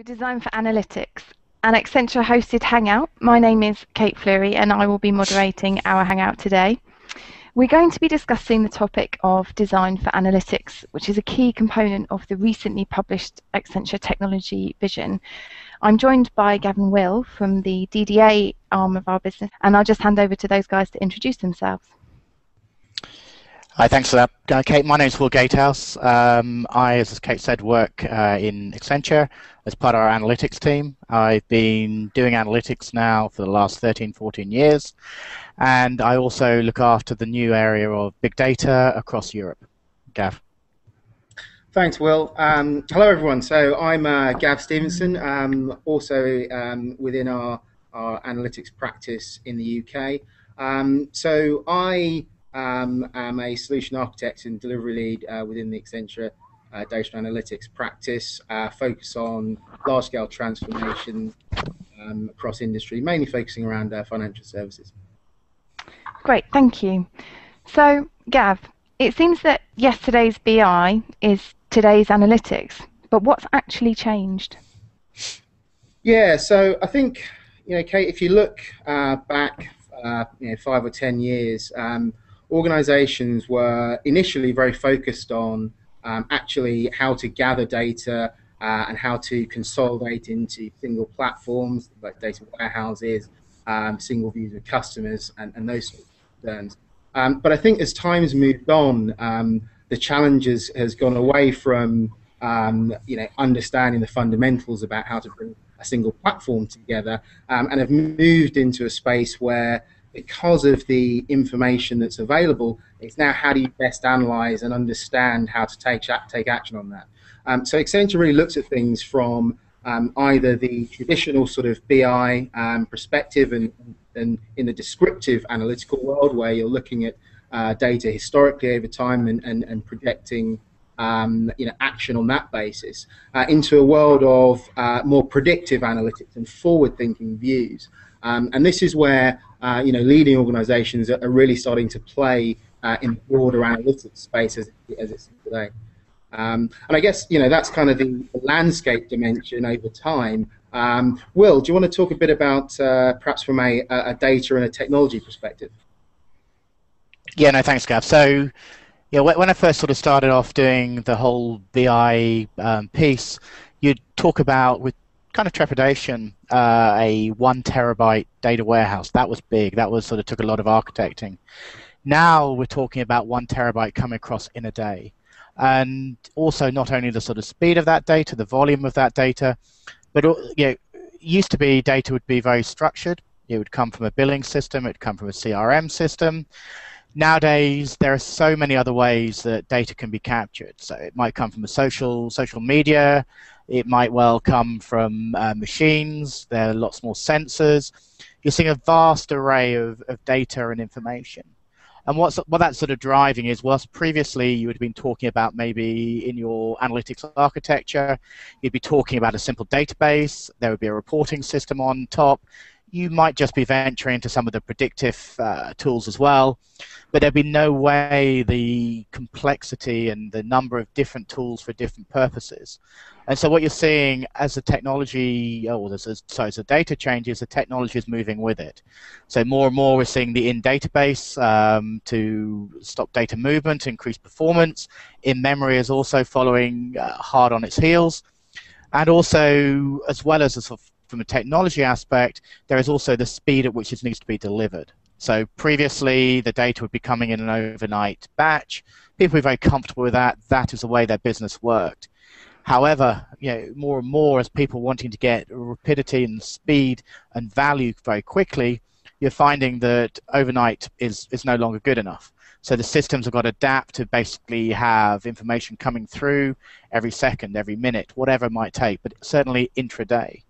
Design for Analytics, an Accenture hosted Hangout. My name is Kate Fleury and I will be moderating our Hangout today. We're going to be discussing the topic of design for analytics, which is a key component of the recently published Accenture Technology Vision. I'm joined by Gavin Will from the DDA arm of our business, and I'll just hand over to those guys to introduce themselves. Hi, thanks for that, uh, Kate. My name is Will Gatehouse. Um, I, as Kate said, work uh, in Accenture as part of our analytics team. I've been doing analytics now for the last 13, 14 years, and I also look after the new area of big data across Europe. Gav. Thanks, Will. Um, hello, everyone. So I'm uh, Gav Stevenson, um, also um, within our, our analytics practice in the UK. Um, so I um, I'm a solution architect and delivery lead uh, within the Accenture uh, data analytics practice, uh, focus on large scale transformation um, across industry, mainly focusing around uh, financial services. Great, thank you. So, Gav, it seems that yesterday's BI is today's analytics, but what's actually changed? Yeah, so I think, you know, Kate, if you look uh, back uh, you know, five or ten years, um, organizations were initially very focused on um, actually how to gather data uh, and how to consolidate into single platforms like data warehouses, um, single views of customers, and, and those sorts of concerns. Um, but I think as time's moved on, um, the challenges has gone away from um, you know understanding the fundamentals about how to bring a single platform together, um, and have moved into a space where because of the information that's available, it's now how do you best analyze and understand how to take take action on that. Um, so Accenture really looks at things from um, either the traditional sort of BI um, perspective and, and in the descriptive analytical world where you're looking at uh, data historically over time and, and, and projecting um, you know, action on that basis uh, into a world of uh, more predictive analytics and forward-thinking views. Um, and this is where uh, you know leading organisations are really starting to play uh, in the broader analytics space as, as it's today. Um, and I guess you know that's kind of the, the landscape dimension over time. Um, Will, do you want to talk a bit about uh, perhaps from a, a, data and a technology perspective? Yeah, no, thanks, Gav. So, yeah, when I first sort of started off doing the whole BI um, piece, you'd talk about with kind of trepidation uh, a one terabyte data warehouse. That was big. That was sort of took a lot of architecting. Now we're talking about one terabyte coming across in a day, and also not only the sort of speed of that data, the volume of that data, but you know, used to be data would be very structured. It would come from a billing system. It would come from a CRM system. Nowadays, there are so many other ways that data can be captured. So it might come from a social social media it might well come from uh, machines. There are lots more sensors. You're seeing a vast array of, of data and information. And what's what that's sort of driving is, whilst previously you would have been talking about maybe in your analytics architecture, you'd be talking about a simple database. There would be a reporting system on top you might just be venturing into some of the predictive uh, tools as well, but there'd be no way the complexity and the number of different tools for different purposes. And so what you're seeing as the technology, oh, so as the data changes, the technology is moving with it. So more and more we're seeing the in-database um, to stop data movement, increase performance. In-memory is also following uh, hard on its heels. And also, as well as a sort of from a technology aspect, there is also the speed at which it needs to be delivered. So previously, the data would be coming in an overnight batch. People were very comfortable with that. That is the way their business worked. However, you know, more and more as people wanting to get rapidity and speed and value very quickly, you're finding that overnight is, is no longer good enough. So the systems have got to adapt to basically have information coming through every second, every minute, whatever it might take, but certainly intraday.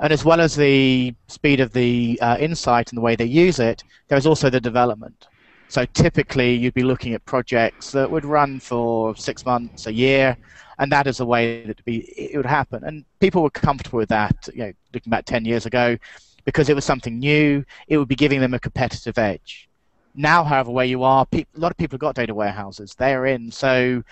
And as well as the speed of the uh, insight and the way they use it, there's also the development. So typically, you'd be looking at projects that would run for six months, a year, and that is the way that be, it would happen. And people were comfortable with that, you know, looking back 10 years ago, because it was something new. It would be giving them a competitive edge. Now, however, where you are, a lot of people have got data warehouses. They're in, so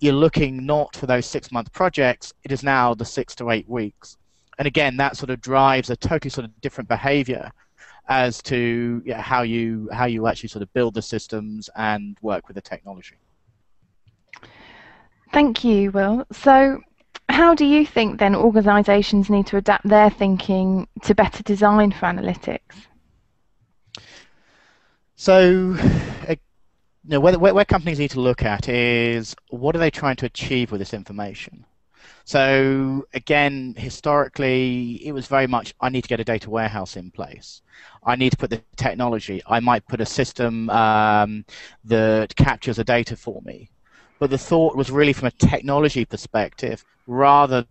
you're looking not for those six month projects, it is now the six to eight weeks. And again, that sort of drives a totally sort of different behavior as to yeah, how you how you actually sort of build the systems and work with the technology. Thank you, Will. So, how do you think then organisations need to adapt their thinking to better design for analytics? So, you know, where, where, companies need to look at is what are they trying to achieve with this information? So again, historically, it was very much I need to get a data warehouse in place. I need to put the technology. I might put a system um, that captures the data for me. But the thought was really from a technology perspective rather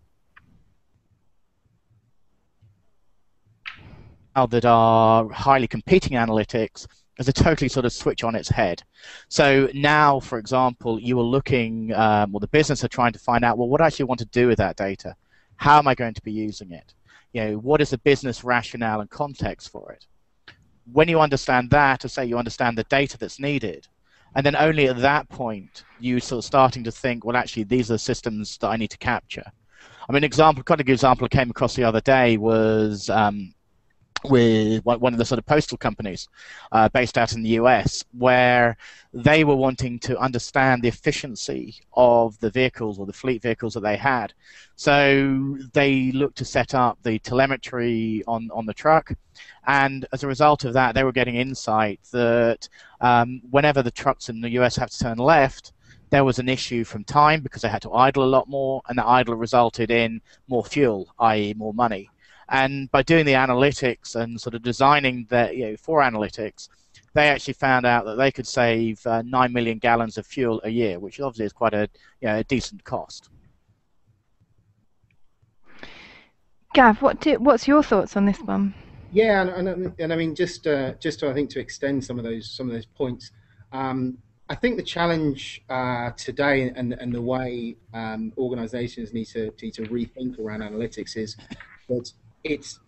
that are highly competing analytics as a totally sort of switch on its head. So now, for example, you are looking, um, or the business are trying to find out, well, what I actually want to do with that data? How am I going to be using it? You know, what is the business rationale and context for it? When you understand that, or say you understand the data that's needed, and then only at that point you sort of starting to think, well, actually, these are systems that I need to capture. I mean, example, kind of example I came across the other day was um, with one of the sort of postal companies uh, based out in the US, where they were wanting to understand the efficiency of the vehicles or the fleet vehicles that they had. So they looked to set up the telemetry on, on the truck, and as a result of that, they were getting insight that um, whenever the trucks in the US have to turn left, there was an issue from time because they had to idle a lot more, and that idle resulted in more fuel, i.e., more money. And by doing the analytics and sort of designing that you know, for analytics, they actually found out that they could save uh, 9 million gallons of fuel a year, which obviously is quite a, you know, a decent cost. Gav, what do, what's your thoughts on this one? Yeah, and, and, and I mean, just uh, just to, I think to extend some of those some of those points, um, I think the challenge uh, today and, and the way um, organisations need to need to rethink around analytics is that it's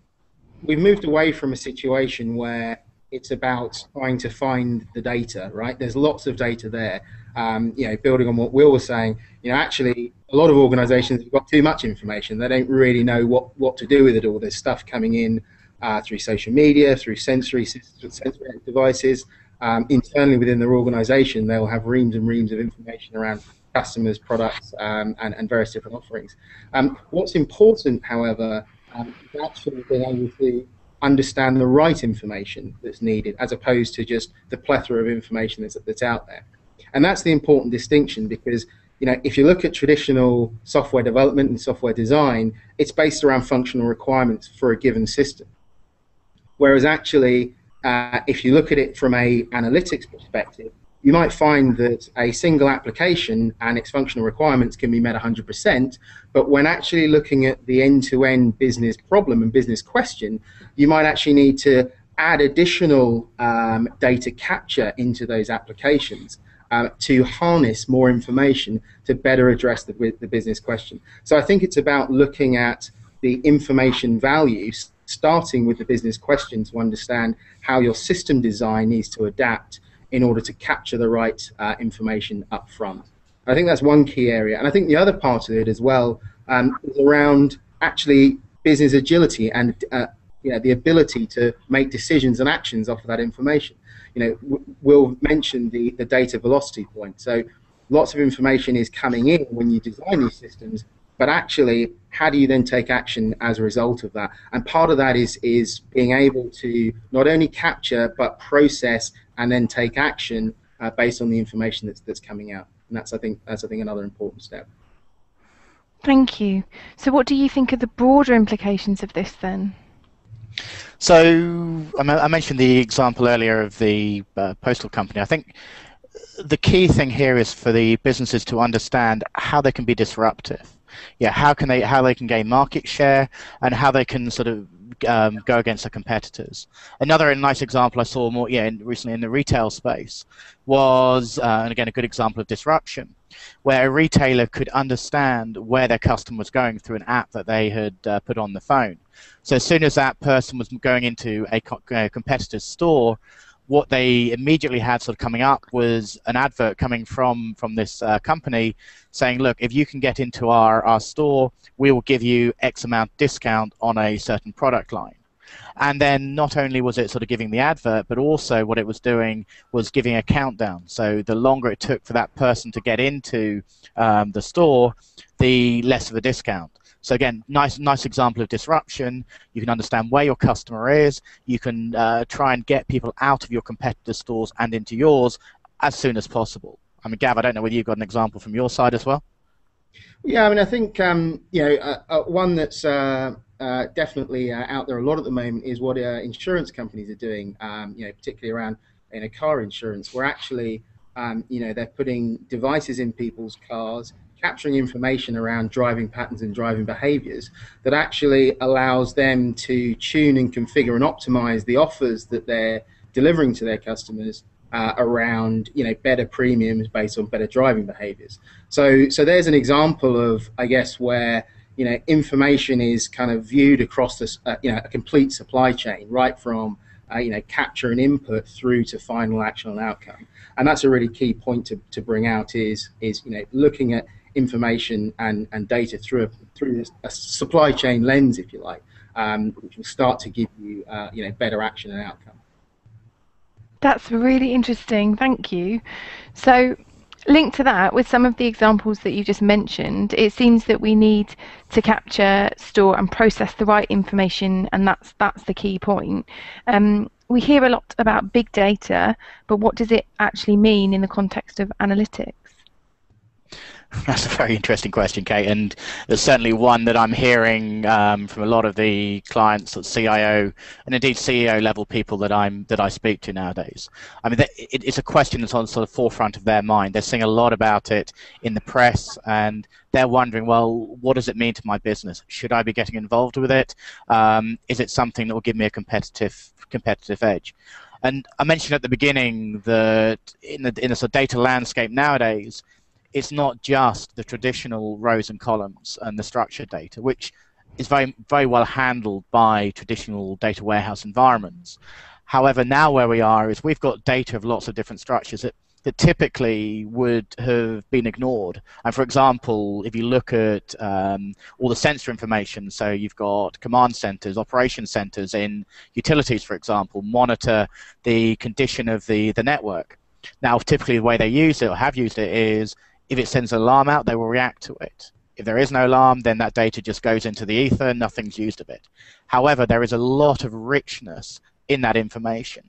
we've moved away from a situation where it's about trying to find the data, right? There's lots of data there. Um, you know, building on what Will was saying, you know, actually a lot of organisations have got too much information. They don't really know what, what to do with it all. There's stuff coming in uh, through social media, through sensory sensory devices. Um, internally within their organisation, they'll have reams and reams of information around customers, products, um, and, and various different offerings. Um, what's important, however, um, actually being able to understand the right information that's needed as opposed to just the plethora of information that's, that's out there. And that's the important distinction because you know, if you look at traditional software development and software design, it's based around functional requirements for a given system. Whereas actually, uh, if you look at it from a analytics perspective, you might find that a single application and its functional requirements can be met 100%, but when actually looking at the end-to-end business problem and business question, you might actually need to add additional um, data capture into those applications uh, to harness more information to better address the, the business question. So I think it's about looking at the information values, starting with the business question to understand how your system design needs to adapt in order to capture the right uh, information up front. I think that's one key area. And I think the other part of it as well um, is around actually business agility and uh, the ability to make decisions and actions off of that information. You know, we'll mention the, the data velocity point. So lots of information is coming in when you design these systems, but actually, how do you then take action as a result of that? And part of that is is being able to not only capture but process and then take action uh, based on the information that's that's coming out. And that's I think that's I think another important step. Thank you. So, what do you think are the broader implications of this then? So, I mentioned the example earlier of the uh, postal company. I think the key thing here is for the businesses to understand how they can be disruptive. Yeah, how can they how they can gain market share and how they can sort of um, go against their competitors. Another nice example I saw more yeah in, recently in the retail space was uh, and again a good example of disruption where a retailer could understand where their customer was going through an app that they had uh, put on the phone. So as soon as that person was going into a, co- a competitor's store, what they immediately had sort of coming up was an advert coming from from this uh, company saying, look, if you can get into our, our store, we will give you X amount discount on a certain product line. And then not only was it sort of giving the advert, but also what it was doing was giving a countdown. So the longer it took for that person to get into um, the store, the less of a discount. So again, nice nice example of disruption. You can understand where your customer is. You can uh, try and get people out of your competitor stores and into yours as soon as possible. I mean, Gav, I don't know whether you've got an example from your side as well. Yeah, I mean, I think um, you know uh, uh, one that's uh, uh definitely uh, out there a lot at the moment is what uh, insurance companies are doing. Um, you know, particularly around you know car insurance, where actually um, you know they're putting devices in people's cars capturing information around driving patterns and driving behaviors that actually allows them to tune and configure and optimize the offers that they're delivering to their customers uh, around you know better premiums based on better driving behaviors. So so there's an example of I guess where you know information is kind of viewed across this uh, you know a complete supply chain right from uh, you know capture and input through to final action and outcome and that's a really key point to, to bring out is is you know looking at information and, and data through a, through a supply chain lens, if you like, um, which will start to give you uh, you know better action and outcome. That's really interesting. Thank you. So, linked to that, with some of the examples that you just mentioned, it seems that we need to capture, store, and process the right information, and that's that's the key point. Um, we hear a lot about big data, but what does it actually mean in the context of analytics? That's a very interesting question, Kate, and there's certainly one that I'm hearing um, from a lot of the clients, CIO, and indeed CEO level people that I'm that I speak to nowadays. I mean, it, it's a question that's on sort of forefront of their mind. They're seeing a lot about it in the press, and they're wondering, well, what does it mean to my business? Should I be getting involved with it? Um, is it something that will give me a competitive competitive edge? And I mentioned at the beginning that in the in the sort of data landscape nowadays it's not just the traditional rows and columns and the structured data, which is very very well handled by traditional data warehouse environments. However, now where we are is we've got data of lots of different structures that, that typically would have been ignored. And for example, if you look at um, all the sensor information, so you've got command centers, operation centers in utilities, for example, monitor the condition of the, the network. Now, typically the way they use it or have used it is if it sends an alarm out, they will react to it. If there is no alarm, then that data just goes into the ether, nothing's used of it. However, there is a lot of richness in that information.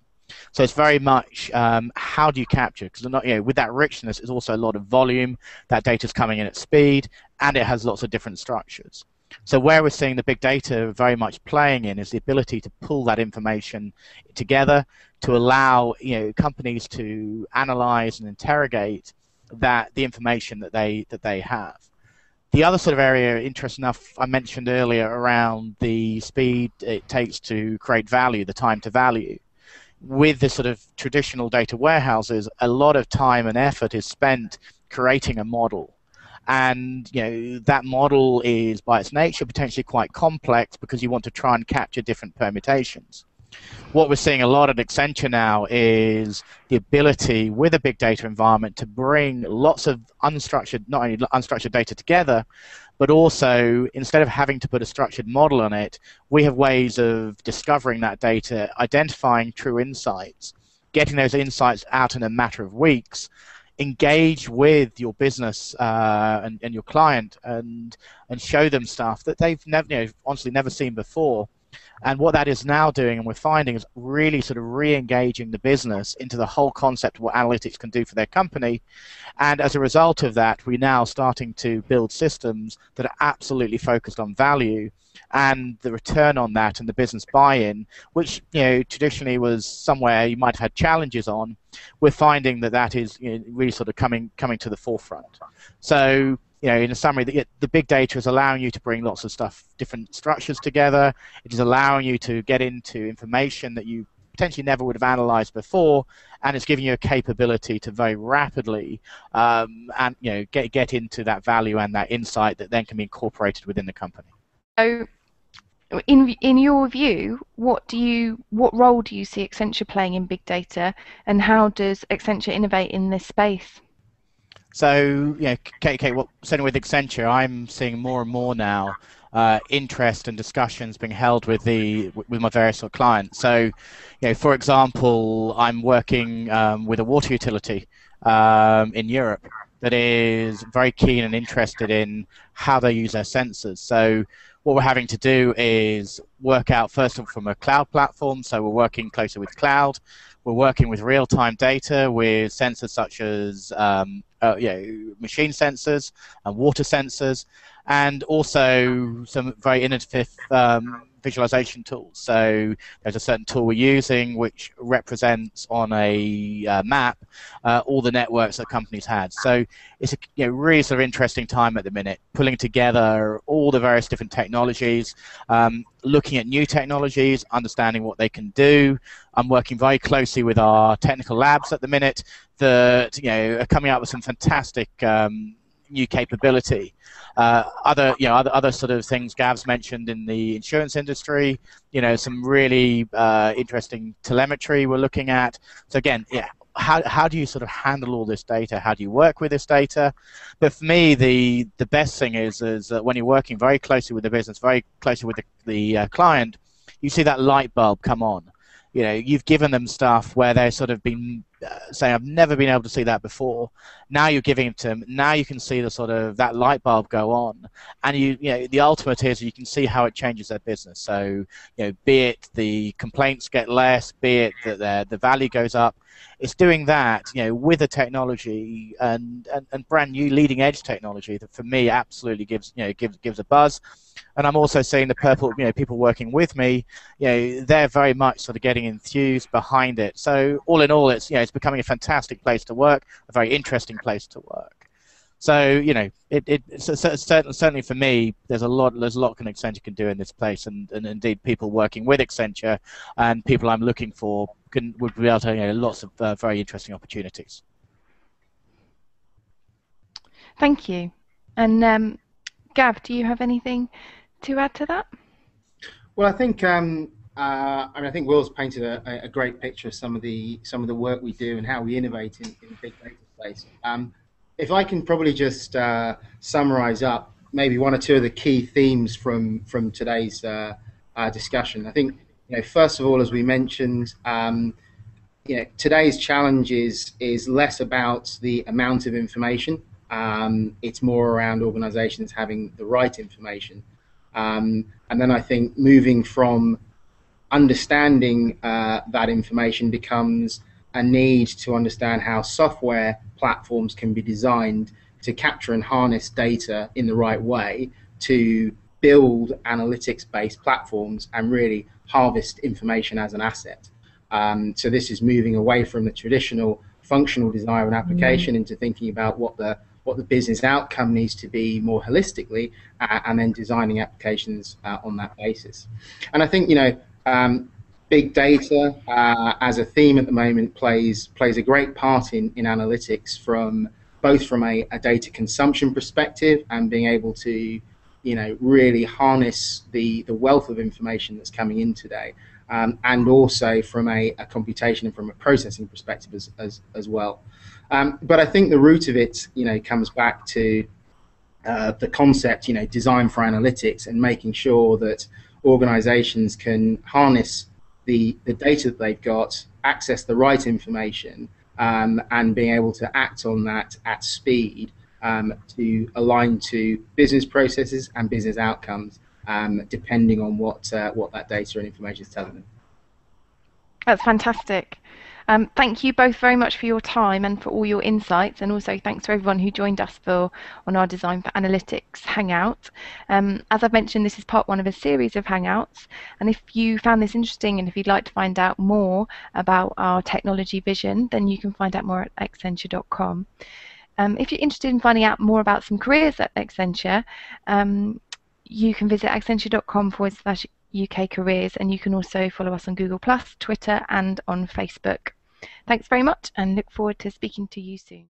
So it's very much um, how do you capture? Because you know, with that richness, it's also a lot of volume. That data is coming in at speed, and it has lots of different structures. So where we're seeing the big data very much playing in is the ability to pull that information together to allow you know companies to analyze and interrogate that the information that they that they have. The other sort of area, interesting enough, I mentioned earlier around the speed it takes to create value, the time to value. With the sort of traditional data warehouses, a lot of time and effort is spent creating a model. And you know that model is by its nature potentially quite complex because you want to try and capture different permutations what we're seeing a lot at Accenture now is the ability with a big data environment to bring lots of unstructured, not only unstructured data together, but also instead of having to put a structured model on it, we have ways of discovering that data, identifying true insights, getting those insights out in a matter of weeks, engage with your business uh, and, and your client and and show them stuff that they've never, you know, honestly never seen before and what that is now doing, and we're finding, is really sort of re engaging the business into the whole concept of what analytics can do for their company. And as a result of that, we're now starting to build systems that are absolutely focused on value and the return on that and the business buy-in, which you know traditionally was somewhere you might have had challenges on, we're finding that that is you know, really sort of coming coming to the forefront. So you know, in a summary, the, the big data is allowing you to bring lots of stuff, different structures together. It is allowing you to get into information that you potentially never would have analyzed before, and it's giving you a capability to very rapidly um, and you know get get into that value and that insight that then can be incorporated within the company. So, in in your view, what do you what role do you see Accenture playing in big data, and how does Accenture innovate in this space? So, know, Kate, Kate, well, with Accenture, I'm seeing more and more now uh, interest and discussions being held with the with my various sort of clients. So, you know, for example, I'm working um, with a water utility um, in Europe that is very keen and interested in how they use their sensors. So, what we're having to do is work out first of all from a cloud platform. So, we're working closer with cloud. We're working with real-time data with sensors such as um, uh, machine sensors and water sensors, and also some very innovative um, visualization tools. So there's a certain tool we're using which represents on a uh, map uh, all the networks that companies had. So it's a you know, really sort of interesting time at the minute, pulling together all the various different technologies, um, looking at new technologies, understanding what they can do. I'm working very closely with our technical labs at the minute that you know are coming out with some fantastic um, new capability. Uh, other, you know, other, other sort of things Gav's mentioned in the insurance industry. You know, some really uh, interesting telemetry we're looking at. So again, yeah, how, how do you sort of handle all this data? How do you work with this data? But for me, the the best thing is is that when you're working very closely with the business, very closely with the, the uh, client, you see that light bulb come on. You know, you've given them stuff where they're sort of been Uh, saying I've never been able to see that before. Now you're giving it to them. Now you can see the sort of that light bulb go on, and you you know the ultimate is you can see how it changes their business. So you know, be it the complaints get less, be it that the the value goes up. It's doing that you know with the technology and, and, and brand new leading edge technology that for me absolutely gives you know gives gives a buzz. And I'm also seeing the purple, you know, people working with me, you know, they're very much sort of getting enthused behind it. So all in all, it's you know, it's becoming a fantastic place to work, a very interesting place to work. So you know, it, it certainly, certainly for me, there's a lot there's a lot Accenture can do in this place, and, and indeed people working with Accenture and people I'm looking for can would be able to you know lots of uh, very interesting opportunities. Thank you, and um, Gav, do you have anything to add to that? Well, I think um, uh, I mean, I think Will's painted a, a, great picture of some of the some of the work we do and how we innovate in, in big data space. Um, if I can probably just uh, summarize up maybe one or two of the key themes from from today's uh, uh, discussion, I think you know first of all, as we mentioned. Um, you know, today's challenge is, is less about the amount of information. Um, it's more around organizations having the right information. Um, and then I think moving from understanding uh, that information becomes a need to understand how software platforms can be designed to capture and harness data in the right way to build analytics based platforms and really harvest information as an asset. Um, so this is moving away from the traditional functional design of an application mm. into thinking about what the what the business outcome needs to be more holistically, uh, and then designing applications uh, on that basis. And I think you know um, big data uh, as a theme at the moment plays plays a great part in, in analytics from both from a, a, data consumption perspective and being able to you know really harness the the wealth of information that's coming in today um, and also from a, a, computation and from a processing perspective as, as, as well. Um, but I think the root of it you know comes back to uh, the concept you know design for analytics and making sure that organizations can harness the, the data that they've got, access the right information, um, and being able to act on that at speed um, to align to business processes and business outcomes, um, depending on what uh, what that data and information is telling them. That's fantastic. Um, thank you both very much for your time and for all your insights, and also thanks to everyone who joined us for on our Design for Analytics Hangout. Um, as I've mentioned, this is part one of a series of Hangouts, and if you found this interesting and if you'd like to find out more about our technology vision, then you can find out more at accenture.com. Um, if you're interested in finding out more about some careers at Accenture, um, you can visit accenture.com forward slash UK careers, and you can also follow us on Google, Plus, Twitter, and on Facebook. Thanks very much and look forward to speaking to you soon.